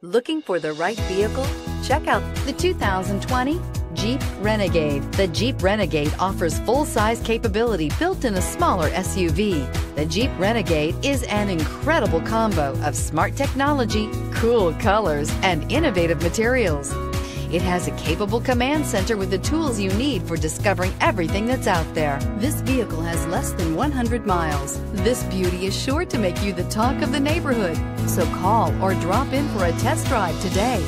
Looking for the right vehicle? Check out the 2020 Jeep Renegade. The Jeep Renegade offers full-size capability built in a smaller SUV. The Jeep Renegade is an incredible combo of smart technology, cool colors, and innovative materials. It has a capable command center with the tools you need for discovering everything that's out there. This vehicle has less than 100 miles. This beauty is sure to make you the talk of the neighborhood. So call or drop in for a test drive today.